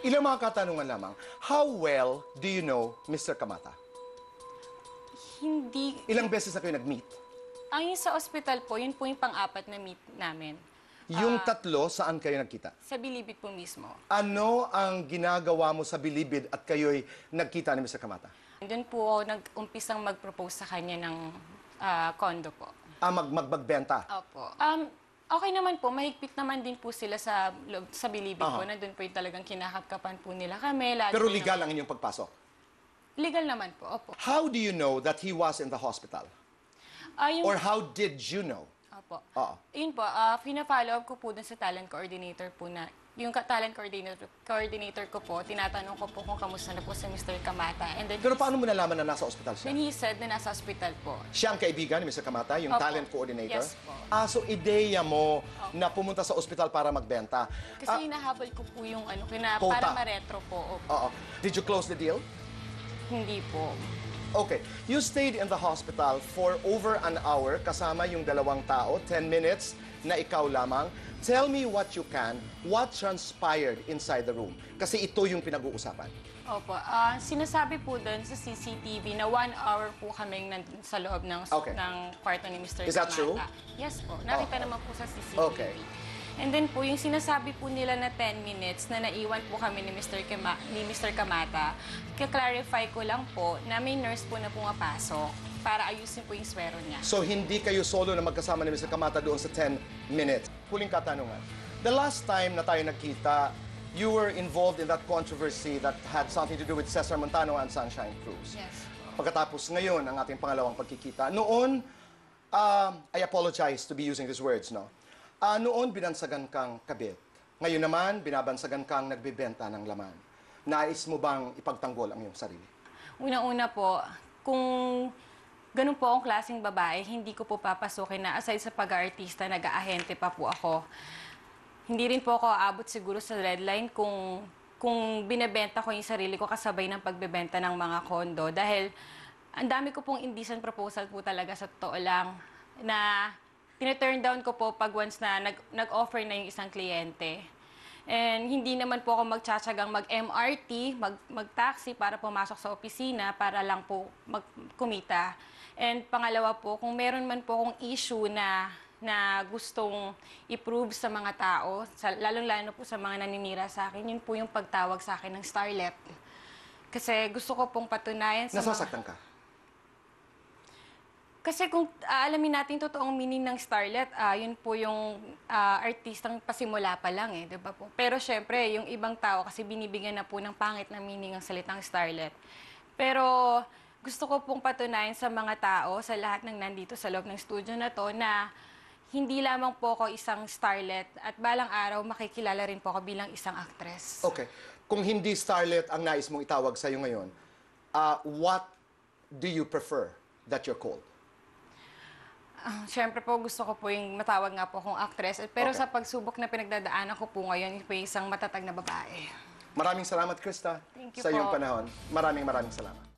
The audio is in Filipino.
Ilang mga katanungan lamang. How well do you know Mr. Kamata? Hindi. Ilang beses na kayo nag-meet? Ang yung sa ospital po, yun po yung pang-apat na meet namin. Yung Ah. tatlo, saan kayo nagkita? Sa Bilibid po mismo. Ano ang ginagawa mo sa Bilibid at kayo'y nagkita ni Mr. Kamata? Doon po ako nag-umpisang mag-propose sa kanya ng ah, condo po. Ah, mag magbenta. Opo. Um, okay naman po, mahigpit naman din po sila sa loob- sa Bilibid. Aha. Nandun po yung talagang kinakapkapan po nila kami. Lalo Pero legal ang inyong pagpasok. Legal naman po, opo. How do you know that he was in the hospital? Ah, yung, Or how did you know? opo. Oo. Yun po, ah fina-follow up ko po dun sa talent coordinator po na, yung talent coordinator, coordinator ko po, tinatanong ko po kung kamusta na po si Mr. Kamata. And then, Pero paano mo nalaman na nasa ospital siya? then he said na nasa hospital po. Siya ang kaibigan ni Mr. Kamata, yung Opo. talent coordinator? Yes po. Ah, so ideya mo na pumunta sa ospital para magbenta. Kasi Ah, hinahabol ko po yung ano, kina, para ma-retro po. Opo. oo. Did you close the deal? Hindi po. Okay. You stayed in the hospital for over an hour kasama yung dalawang tao, 10 minutes na ikaw lamang. Tell me what you can, what transpired inside the room. Kasi ito yung pinag-uusapan. Opo. Ah, sinasabi po doon sa CCTV na one hour po kaming nandun sa loob ng, Okay. ng kwarto ni Mr. Is that Kamata. true? Yes po. Nakita Oh. naman po sa CCTV. Okay. And then po, yung sinasabi po nila na 10 minutes na naiwan po kami ni Mr. Kama, ni Mr. Kamata, clarify ko lang po na may nurse po na pumapasok para ayusin po yung swero niya. So hindi kayo solo na magkasama ni Mr. Kamata doon sa 10 minutes. Huling katanungan. The last time na tayo nagkita, you were involved in that controversy that had something to do with Cesar Montano and Sunshine Cruz. Yes. Pagkatapos ngayon, ang ating pangalawang pagkikita. Noon, um, I apologize to be using these words, no? Ah, noon, binansagan kang kabit. Ngayon naman, binabansagan kang nagbebenta ng laman. Nais mo bang ipagtanggol ang iyong sarili? Una-una po, kung ganun po akong klaseng babae, hindi ko po papasukin na aside sa pag-aartista, nag-aahente pa po ako. Hindi rin po ako aabot siguro sa red line kung, kung binebenta ko yung sarili ko kasabay ng pagbebenta ng mga kondo. Dahil ang dami ko pong indecent proposal po talaga sa totoo lang na tine-turn down ko po pag once na nag, nag-offer na yung isang kliyente. And hindi naman po ako magtsatsagang mag-MRT, mag, mag-taxi para pumasok sa opisina para lang po magkumita. And pangalawa po, kung meron man po akong issue na na gustong i-prove sa mga tao, sa, lalong-lalo po sa mga naninira sa akin, yun po yung pagtawag sa akin ng starlet. Kasi gusto ko pong patunayan sa mga... Nasasaktan ka? Kasi kung aalamin natin totoong meaning ng starlet, ah, yun po yung ah, artistang pasimula pa lang eh, 'di ba po? Pero syempre, yung ibang tao kasi binibigyan na po ng pangit na meaning ang salitang starlet. Pero gusto ko pong patunayan sa mga tao, sa lahat ng nandito sa loob ng studio na to na hindi lamang po ako isang starlet at balang araw makikilala rin po ako bilang isang actress. Okay. Kung hindi starlet ang nais mong itawag sa'yo ngayon, ah, what do you prefer that you're called? Ah, Siyempre po, gusto ko po yung matawag nga po akong actress. Pero Okay. sa pagsubok na pinagdadaanan ko po ngayon, yun po yung isang matatag na babae. Maraming salamat, Krista, Thank you sa iyong po. panahon. Maraming maraming salamat.